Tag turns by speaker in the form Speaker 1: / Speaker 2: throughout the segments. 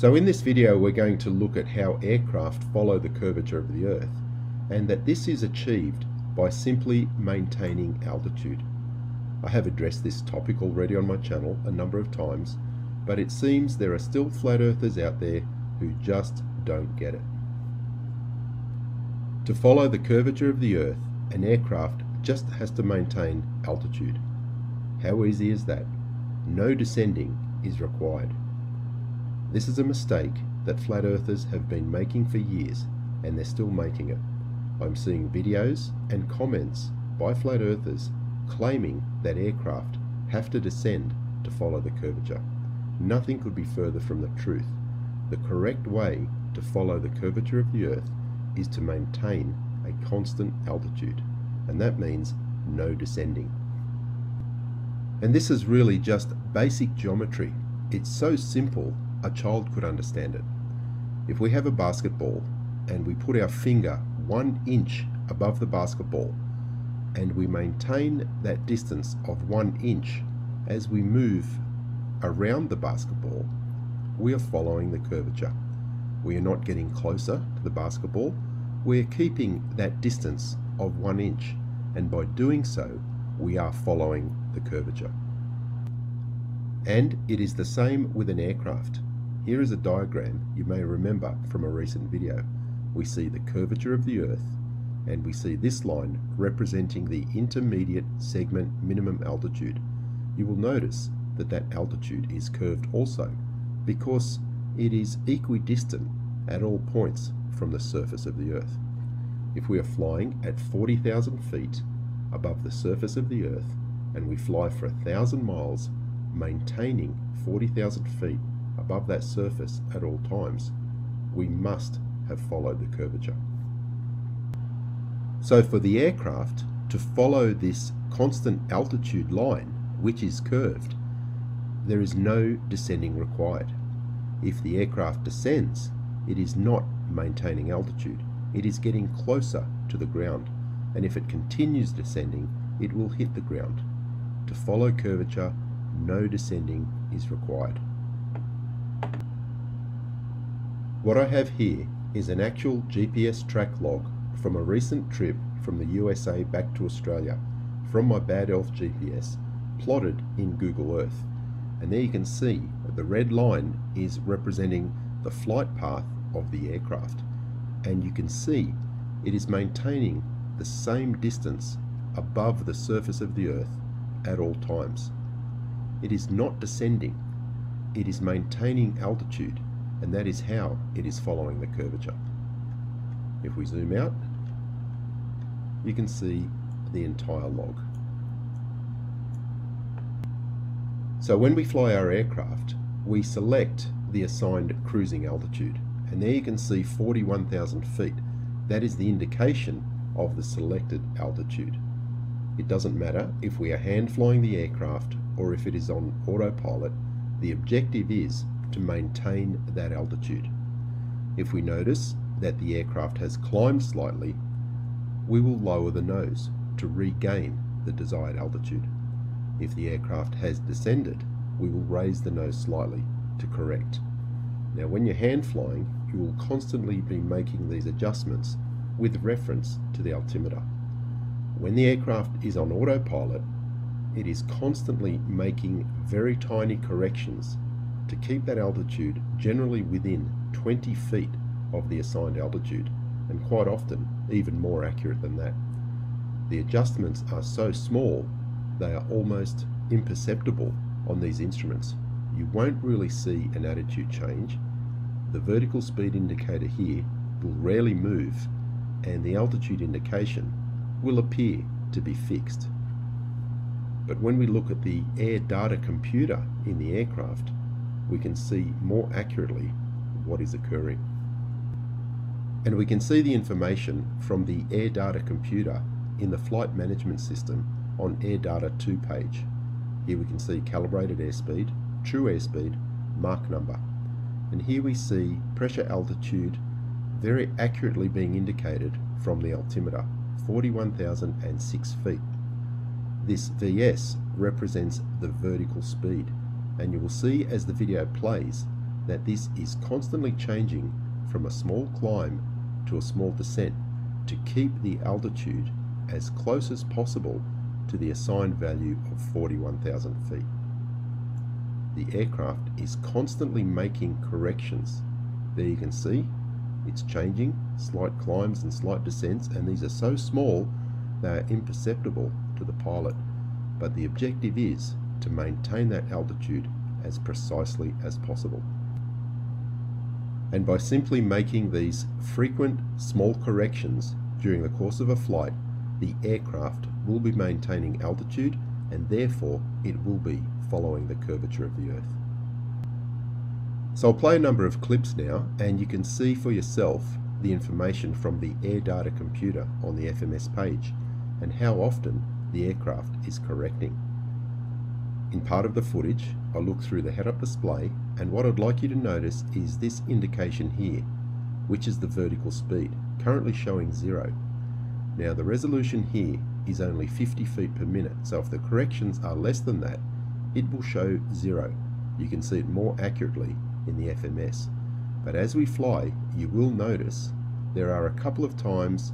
Speaker 1: So in this video we're going to look at how aircraft follow the curvature of the Earth and that this is achieved by simply maintaining altitude. I have addressed this topic already on my channel a number of times but it seems there are still flat earthers out there who just don't get it. To follow the curvature of the Earth, an aircraft just has to maintain altitude. How easy is that? No descending is required. This is a mistake that flat earthers have been making for years and they're still making it. I'm seeing videos and comments by flat earthers claiming that aircraft have to descend to follow the curvature. Nothing could be further from the truth. The correct way to follow the curvature of the earth is to maintain a constant altitude and that means no descending. And this is really just basic geometry. It's so simple a child could understand it. If we have a basketball and we put our finger one inch above the basketball and we maintain that distance of one inch as we move around the basketball, we are following the curvature. We are not getting closer to the basketball, we're keeping that distance of one inch and by doing so we are following the curvature. And it is the same with an aircraft. Here is a diagram you may remember from a recent video. We see the curvature of the Earth and we see this line representing the intermediate segment minimum altitude. You will notice that that altitude is curved also because it is equidistant at all points from the surface of the Earth. If we are flying at 40,000 feet above the surface of the Earth and we fly for a thousand miles maintaining 40,000 feet above that surface at all times, we must have followed the curvature. So for the aircraft to follow this constant altitude line, which is curved, there is no descending required. If the aircraft descends, it is not maintaining altitude, it is getting closer to the ground, and if it continues descending, it will hit the ground. To follow curvature, no descending is required. What I have here is an actual GPS track log from a recent trip from the USA back to Australia from my Bad Elf GPS plotted in Google Earth. And there you can see that the red line is representing the flight path of the aircraft. And you can see it is maintaining the same distance above the surface of the earth at all times. It is not descending, it is maintaining altitude and that is how it is following the curvature. If we zoom out, you can see the entire log. So when we fly our aircraft, we select the assigned cruising altitude. And there you can see 41,000 feet. That is the indication of the selected altitude. It doesn't matter if we are hand flying the aircraft or if it is on autopilot, the objective is to maintain that altitude. If we notice that the aircraft has climbed slightly, we will lower the nose to regain the desired altitude. If the aircraft has descended, we will raise the nose slightly to correct. Now when you're hand flying, you will constantly be making these adjustments with reference to the altimeter. When the aircraft is on autopilot, it is constantly making very tiny corrections to keep that altitude generally within 20 feet of the assigned altitude, and quite often even more accurate than that. The adjustments are so small they are almost imperceptible on these instruments. You won't really see an attitude change. The vertical speed indicator here will rarely move and the altitude indication will appear to be fixed. But when we look at the air data computer in the aircraft, we can see more accurately what is occurring. And we can see the information from the air data computer in the flight management system on air data 2 page. Here we can see calibrated airspeed, true airspeed, Mach number. And here we see pressure altitude very accurately being indicated from the altimeter, 41,006 feet. This VS represents the vertical speed, and you will see as the video plays that this is constantly changing from a small climb to a small descent to keep the altitude as close as possible to the assigned value of 41,000 feet. The aircraft is constantly making corrections. There you can see it's changing, slight climbs and slight descents, and these are so small they are imperceptible to the pilot. But the objective is to maintain that altitude as precisely as possible. And by simply making these frequent small corrections during the course of a flight, the aircraft will be maintaining altitude and therefore it will be following the curvature of the Earth. So I'll play a number of clips now and you can see for yourself the information from the air data computer on the FMS page and how often the aircraft is correcting. In part of the footage, I look through the head-up display and what I'd like you to notice is this indication here, which is the vertical speed, currently showing zero. Now the resolution here is only 50 feet per minute, so if the corrections are less than that, it will show zero. You can see it more accurately in the FMS. But as we fly, you will notice there are a couple of times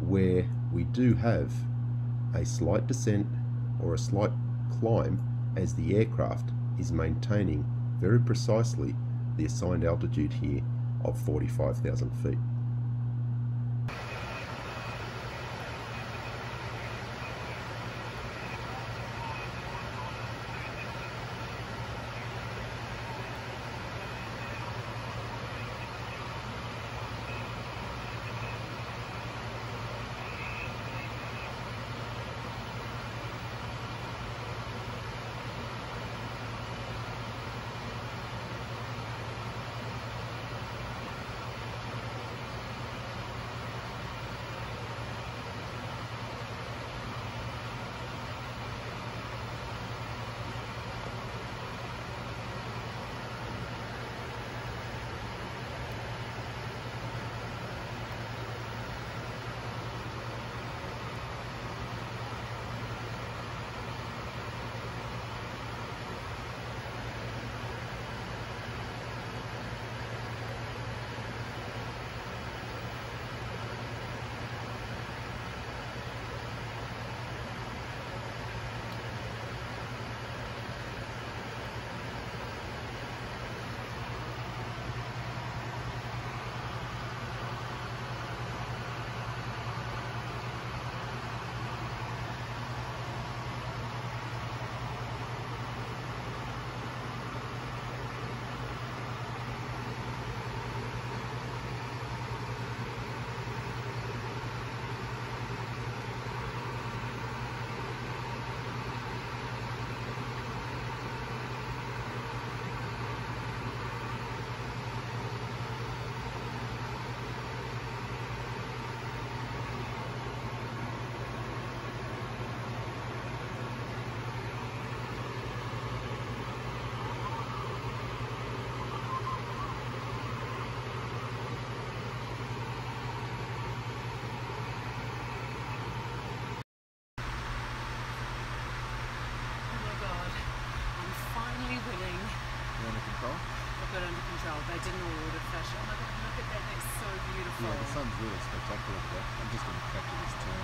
Speaker 1: where we do have a slight descent or a slight climb as the aircraft is maintaining very precisely the assigned altitude here of 45,000 feet.
Speaker 2: Sun's really spectacular today. I'm just going to capture this turn.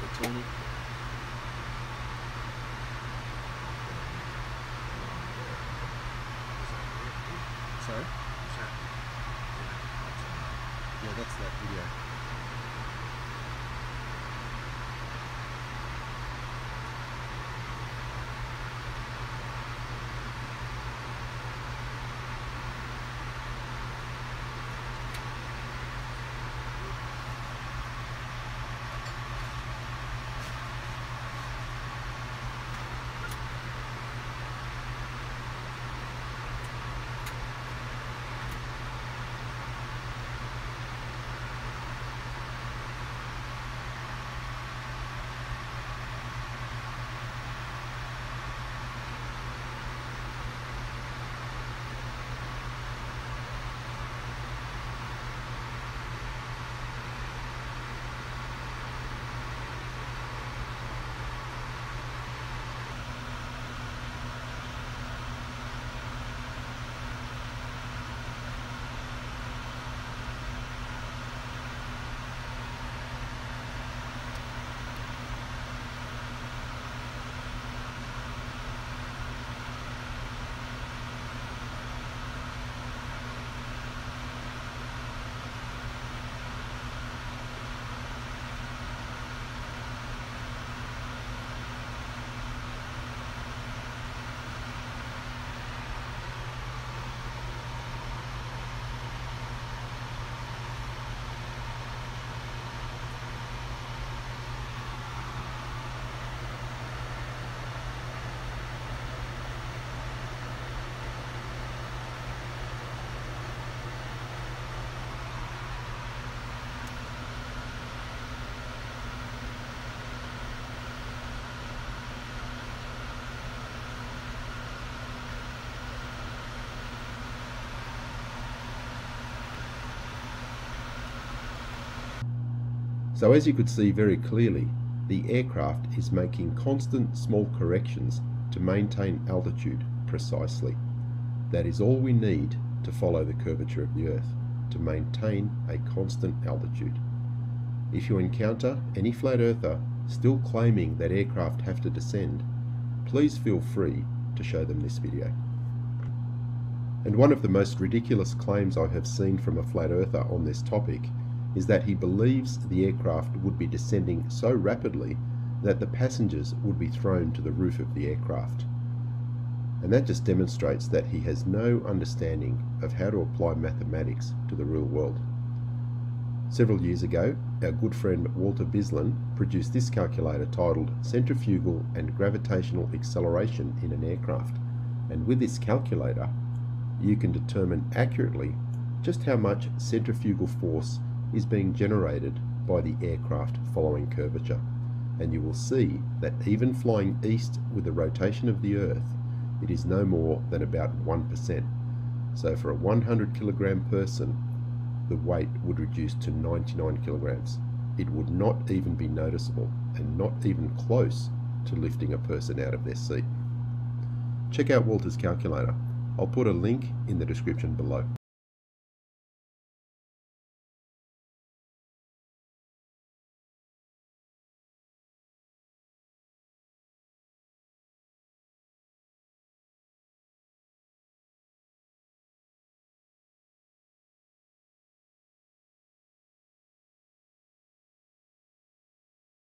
Speaker 3: That's amazing.
Speaker 1: So as you could see very clearly, the aircraft is making constant small corrections to maintain altitude precisely. That is all we need to follow the curvature of the Earth, to maintain a constant altitude. If you encounter any flat earther still claiming that aircraft have to descend, please feel free to show them this video. And one of the most ridiculous claims I have seen from a flat earther on this topic is that he believes the aircraft would be descending so rapidly that the passengers would be thrown to the roof of the aircraft. And that just demonstrates that he has no understanding of how to apply mathematics to the real world. Several years ago, our good friend Walter Bislin produced this calculator titled Centrifugal and Gravitational Acceleration in an Aircraft. And with this calculator, you can determine accurately just how much centrifugal force is being generated by the aircraft following curvature. And you will see that even flying east with the rotation of the Earth, it is no more than about 1%. So for a 100 kilogram person, the weight would reduce to 99 kilograms. It would not even be noticeable and not even close to lifting a person out of their seat. Check out Walter's calculator. I'll put a link in the description below.